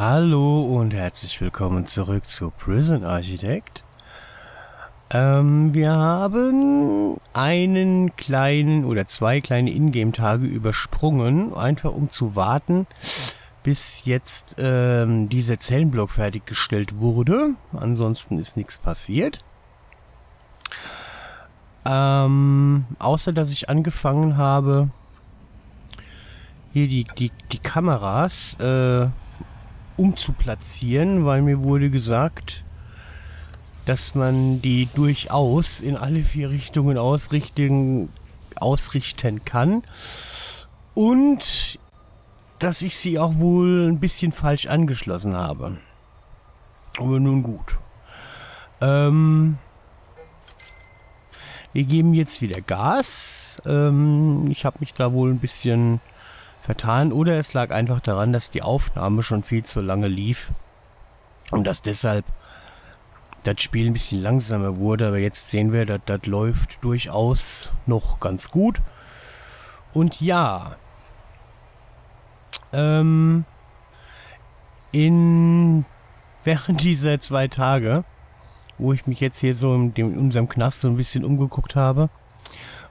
Hallo und herzlich willkommen zurück zu Prison Architect. Ähm, wir haben einen kleinen oder zwei kleine Ingame-Tage übersprungen, einfach um zu warten, bis jetzt ähm, dieser Zellenblock fertiggestellt wurde. Ansonsten ist nichts passiert. Ähm, außer dass ich angefangen habe, hier die, die, die Kameras äh, umzuplatzieren, weil mir wurde gesagt, dass man die durchaus in alle vier Richtungen ausrichten, ausrichten kann. Und dass ich sie auch wohl ein bisschen falsch angeschlossen habe. Aber nun gut. Ähm, wir geben jetzt wieder Gas. Ähm, ich habe mich da wohl ein bisschen vertan oder es lag einfach daran, dass die Aufnahme schon viel zu lange lief und dass deshalb das Spiel ein bisschen langsamer wurde. Aber jetzt sehen wir, dass das läuft durchaus noch ganz gut. Und ja, ähm, in während dieser zwei Tage, wo ich mich jetzt hier so in, dem, in unserem Knast so ein bisschen umgeguckt habe,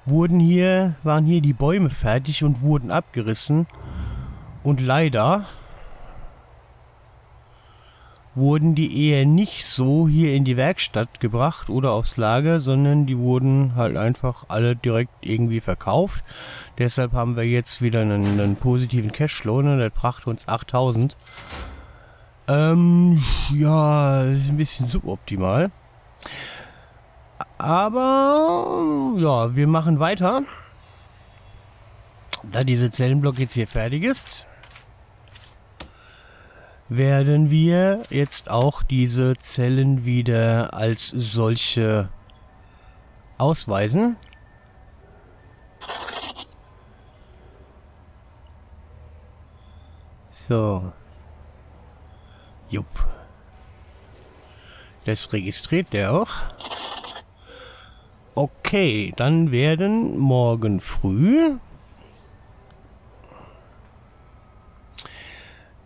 wurden hier, waren hier die Bäume fertig und wurden abgerissen. Und leider wurden die eher nicht so hier in die Werkstatt gebracht oder aufs Lager, sondern die wurden halt einfach alle direkt irgendwie verkauft. Deshalb haben wir jetzt wieder einen, einen positiven Cashflow, ne? der brachte uns 8000. Ähm, ja, ist ein bisschen suboptimal. Aber, ja, wir machen weiter. Da dieser Zellenblock jetzt hier fertig ist, werden wir jetzt auch diese Zellen wieder als solche ausweisen. So. Jupp. Das registriert der auch. Okay, dann werden morgen früh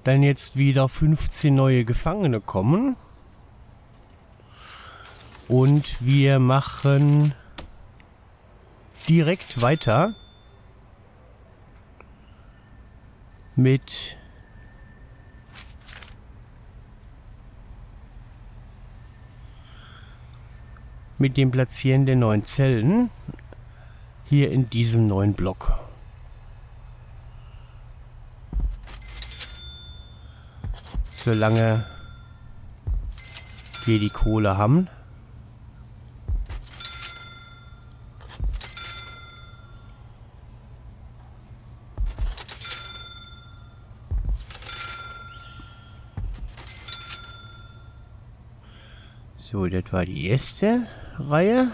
dann jetzt wieder 15 neue Gefangene kommen. Und wir machen direkt weiter mit mit dem Platzieren der neuen Zellen hier in diesem neuen Block. solange wir die Kohle haben. So, das war die erste Reihe.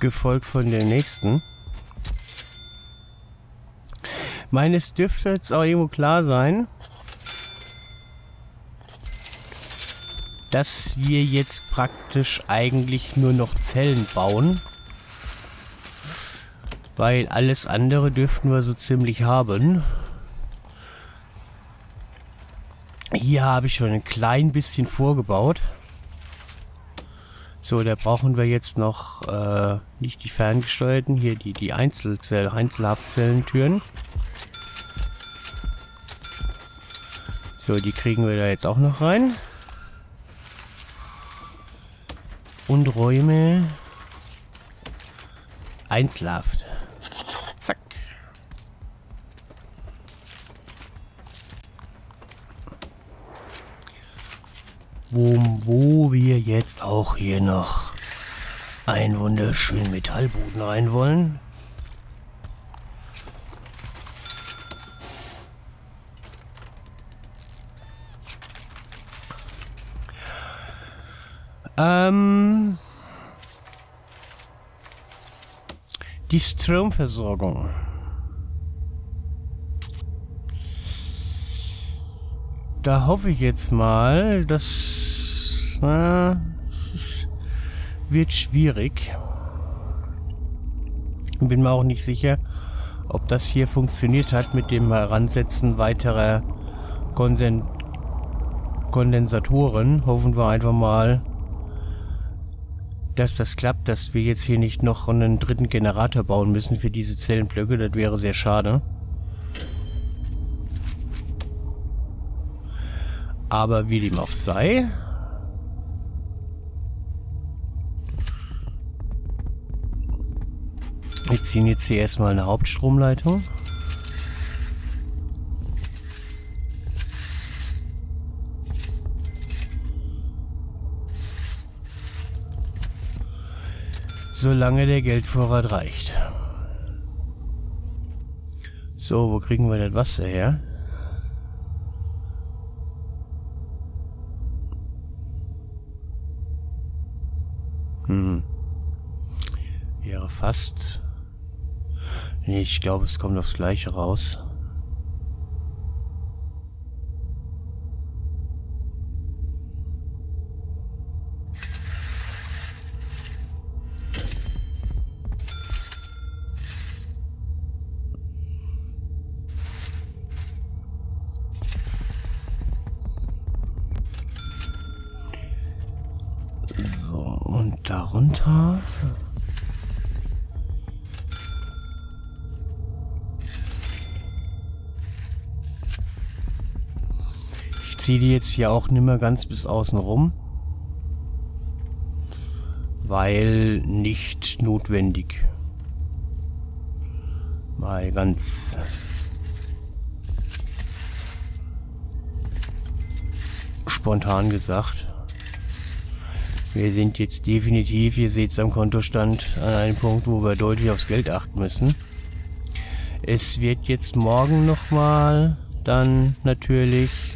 Gefolgt von der nächsten. Meines dürfte jetzt auch irgendwo klar sein, dass wir jetzt praktisch eigentlich nur noch Zellen bauen. Weil alles andere dürften wir so ziemlich haben. Hier habe ich schon ein klein bisschen vorgebaut. So, da brauchen wir jetzt noch äh, nicht die ferngesteuerten, hier die, die Einzelzell, Einzelhaftzellentüren. So, die kriegen wir da jetzt auch noch rein. Und Räume Einzelhaft. Wo, wo wir jetzt auch hier noch einen wunderschönen Metallboden rein wollen. Ähm, die Stromversorgung. Da hoffe ich jetzt mal, dass na, wird schwierig. Bin mir auch nicht sicher, ob das hier funktioniert hat mit dem Heransetzen weiterer Konsen Kondensatoren. Hoffen wir einfach mal, dass das klappt, dass wir jetzt hier nicht noch einen dritten Generator bauen müssen für diese Zellenblöcke. Das wäre sehr schade. Aber wie dem auch sei. Wir ziehen jetzt hier erstmal eine Hauptstromleitung. Solange der Geldvorrat reicht. So, wo kriegen wir das Wasser her? Hm. Wäre fast... Nee, ich glaube, es kommt aufs Gleiche raus. Ziehe die jetzt hier auch nicht mehr ganz bis außen rum. Weil nicht notwendig. Mal ganz spontan gesagt. Wir sind jetzt definitiv, ihr seht es am Kontostand, an einem Punkt, wo wir deutlich aufs Geld achten müssen. Es wird jetzt morgen nochmal dann natürlich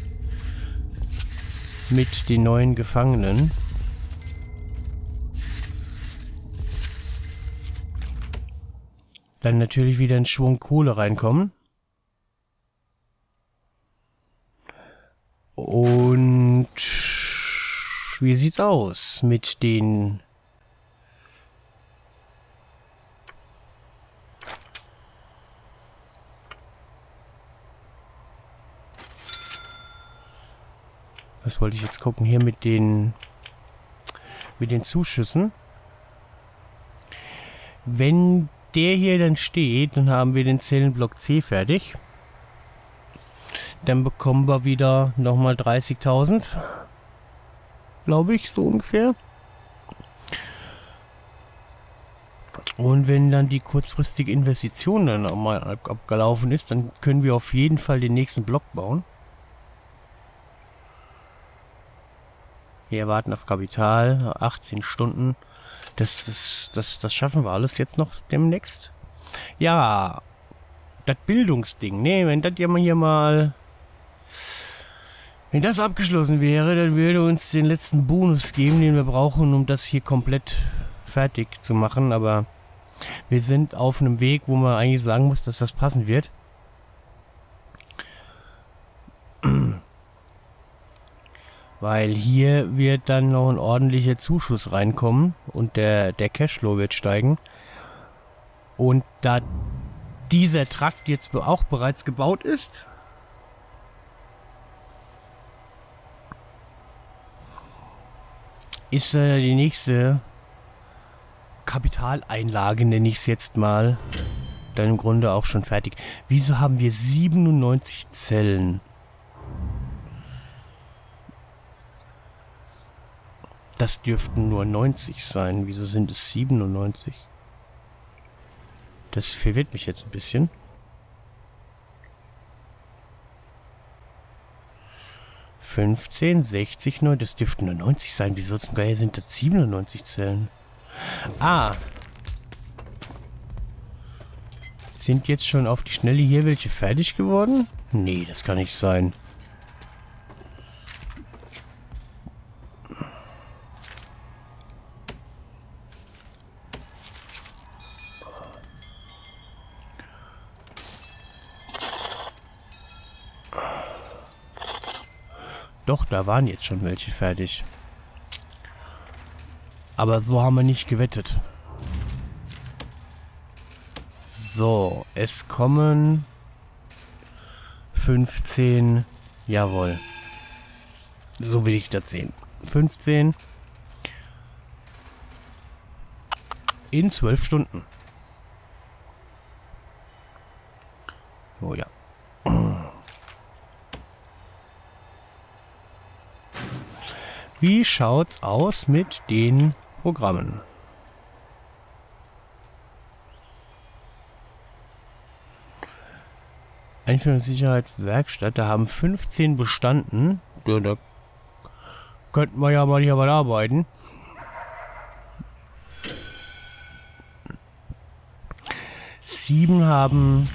mit den neuen Gefangenen dann natürlich wieder ein Schwung Kohle reinkommen. Und wie sieht's aus mit den Was wollte ich jetzt gucken hier mit den mit den Zuschüssen? Wenn der hier dann steht, dann haben wir den Zellenblock C fertig. Dann bekommen wir wieder nochmal 30.000 glaube ich, so ungefähr. Und wenn dann die kurzfristige Investition dann auch mal abgelaufen ist, dann können wir auf jeden Fall den nächsten Block bauen. Wir warten auf Kapital, 18 Stunden. Das, das, das, das schaffen wir alles jetzt noch demnächst. Ja, das Bildungsding, ne, wenn das ja mal hier mal wenn das abgeschlossen wäre, dann würde uns den letzten Bonus geben, den wir brauchen, um das hier komplett fertig zu machen. Aber wir sind auf einem Weg, wo man eigentlich sagen muss, dass das passen wird. Weil hier wird dann noch ein ordentlicher Zuschuss reinkommen und der, der Cashflow wird steigen. Und da dieser Trakt jetzt auch bereits gebaut ist, ist äh, die nächste Kapitaleinlage, nenne ich es jetzt mal, dann im Grunde auch schon fertig. Wieso haben wir 97 Zellen? Das dürften nur 90 sein. Wieso sind es 97? Das verwirrt mich jetzt ein bisschen. 15, 60, 9, das dürften nur 90 sein. Wieso zum Geier sind das 97 Zellen? Ah. Sind jetzt schon auf die Schnelle hier welche fertig geworden? Nee, das kann nicht sein. Doch, da waren jetzt schon welche fertig. Aber so haben wir nicht gewettet. So, es kommen 15. Jawohl. So will ich das sehen. 15 in 12 Stunden. Oh ja. Wie schaut's aus mit den Programmen? Einführungssicherheitswerkstatt, da haben 15 bestanden. Ja, da könnten wir ja mal hier mal arbeiten. Sieben haben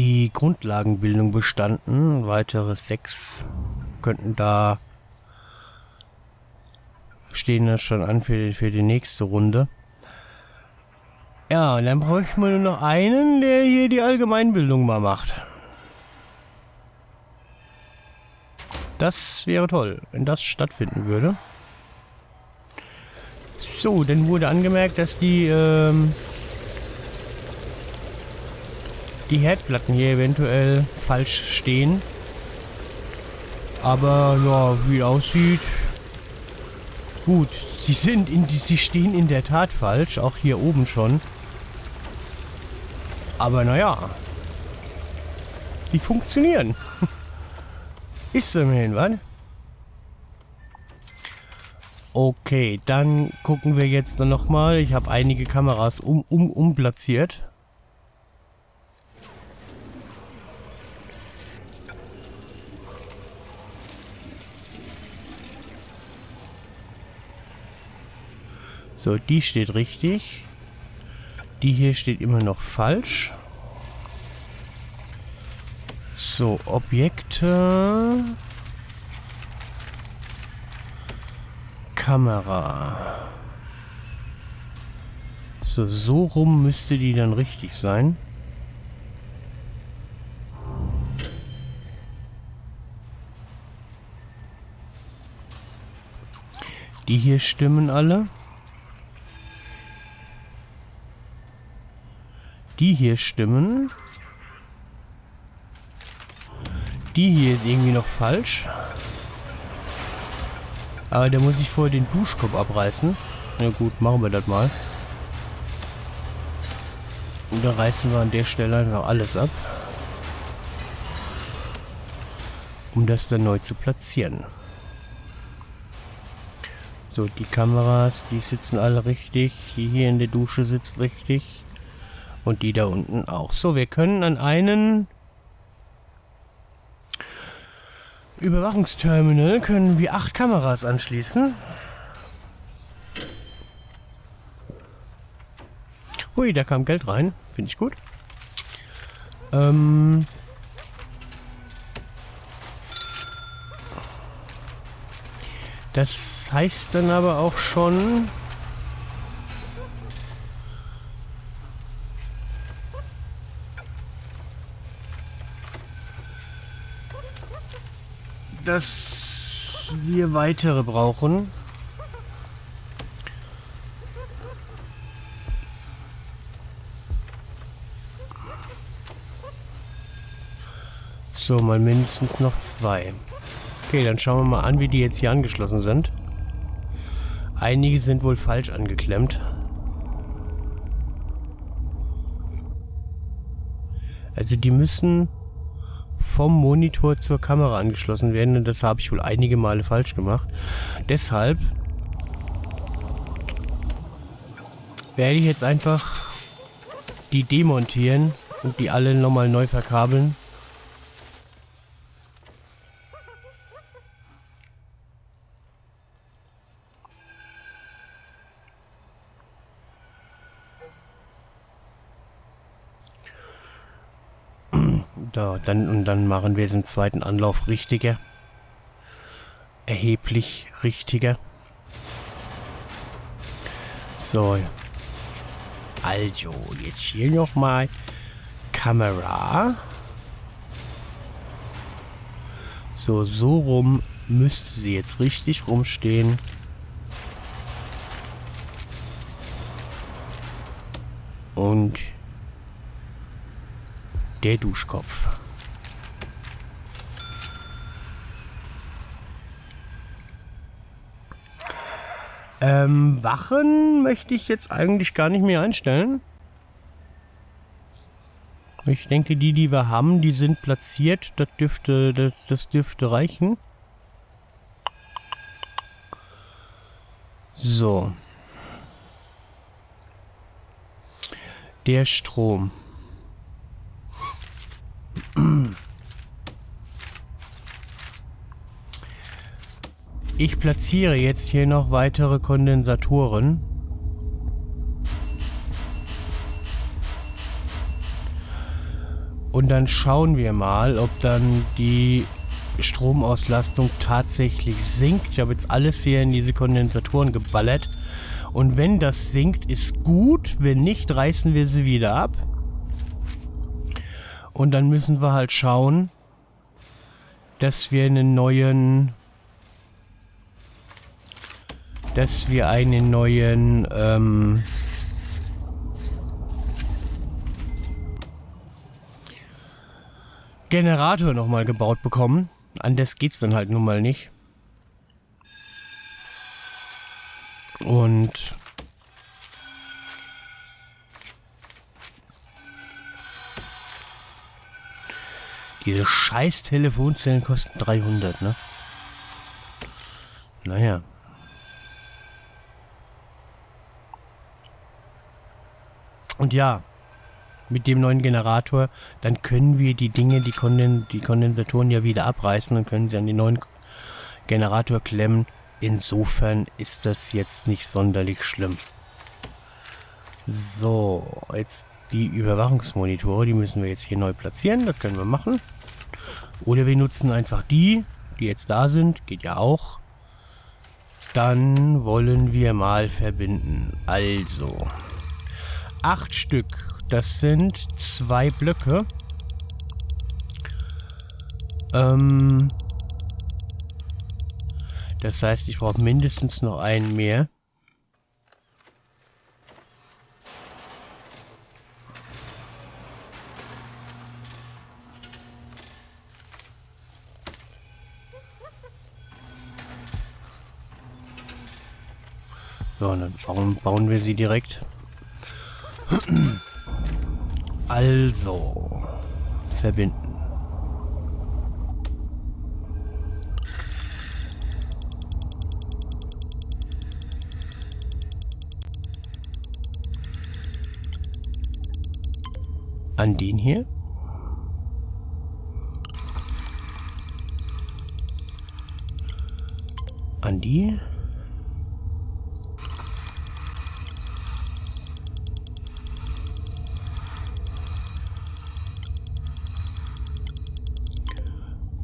die Grundlagenbildung bestanden. Weitere sechs könnten da stehen das schon an für, für die nächste Runde. Ja, und dann bräuchten wir nur noch einen, der hier die Allgemeinbildung mal macht. Das wäre toll, wenn das stattfinden würde. So, dann wurde angemerkt, dass die, ähm, die Herdplatten hier eventuell falsch stehen. Aber ja, wie aussieht, gut. Sie sind in die, sie stehen in der Tat falsch, auch hier oben schon. Aber naja. Sie funktionieren. Ist immerhin, was? Okay, dann gucken wir jetzt nochmal. Ich habe einige Kameras um, um, umplatziert. So, die steht richtig. Die hier steht immer noch falsch. So, Objekte. Kamera. So, so rum müsste die dann richtig sein. Die hier stimmen alle. Die hier stimmen. Die hier ist irgendwie noch falsch. Aber der muss ich vorher den Duschkopf abreißen. Na gut, machen wir das mal. Und dann reißen wir an der Stelle einfach alles ab. Um das dann neu zu platzieren. So, die Kameras, die sitzen alle richtig. Die hier in der Dusche sitzt richtig. Und die da unten auch. So, wir können an einen Überwachungsterminal können wir acht Kameras anschließen. Hui, da kam Geld rein. Finde ich gut. Ähm... Das heißt dann aber auch schon, dass wir weitere brauchen. So, mal mindestens noch zwei. Okay, dann schauen wir mal an, wie die jetzt hier angeschlossen sind. Einige sind wohl falsch angeklemmt. Also die müssen vom Monitor zur Kamera angeschlossen werden und das habe ich wohl einige Male falsch gemacht. Deshalb werde ich jetzt einfach die demontieren und die alle nochmal neu verkabeln. So, dann und dann machen wir es im zweiten Anlauf richtiger. Erheblich richtiger. So. Also, jetzt hier nochmal Kamera. So, so rum müsste sie jetzt richtig rumstehen. Und der Duschkopf. Ähm, Wachen möchte ich jetzt eigentlich gar nicht mehr einstellen. Ich denke, die, die wir haben, die sind platziert. Das dürfte, das, das dürfte reichen. So. Der Strom. Ich platziere jetzt hier noch weitere Kondensatoren. Und dann schauen wir mal, ob dann die Stromauslastung tatsächlich sinkt. Ich habe jetzt alles hier in diese Kondensatoren geballert. Und wenn das sinkt, ist gut. Wenn nicht, reißen wir sie wieder ab. Und dann müssen wir halt schauen, dass wir einen neuen dass wir einen neuen ähm, Generator nochmal gebaut bekommen. Anders geht's dann halt nun mal nicht. Und diese scheiß Telefonzellen kosten 300, ne? Naja. Und ja, mit dem neuen Generator, dann können wir die Dinge, die, Konden die Kondensatoren ja wieder abreißen und können sie an den neuen Generator klemmen. Insofern ist das jetzt nicht sonderlich schlimm. So, jetzt die Überwachungsmonitore, die müssen wir jetzt hier neu platzieren. Das können wir machen. Oder wir nutzen einfach die, die jetzt da sind. Geht ja auch. Dann wollen wir mal verbinden. Also, acht Stück. Das sind zwei Blöcke. Ähm das heißt, ich brauche mindestens noch einen mehr. So, dann bauen, bauen wir sie direkt. Also, verbinden. An den hier. An die.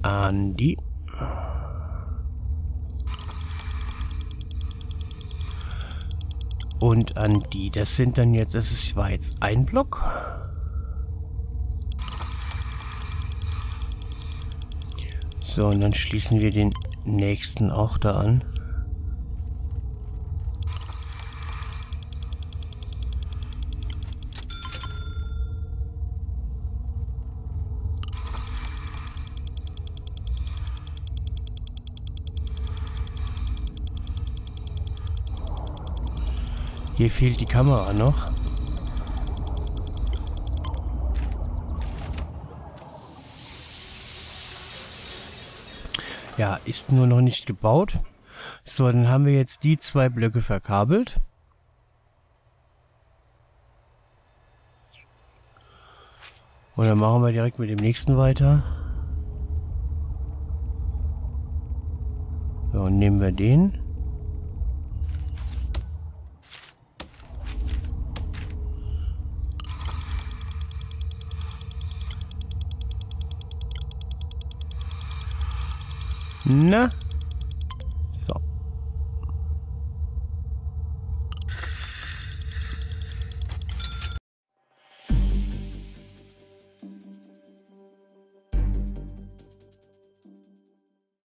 An die. Und an die. Das sind dann jetzt, das war jetzt ein Block. So, und dann schließen wir den nächsten auch da an. Hier fehlt die Kamera noch. Ja, ist nur noch nicht gebaut. So, dann haben wir jetzt die zwei Blöcke verkabelt. Und dann machen wir direkt mit dem nächsten weiter. So, und nehmen wir den. Na?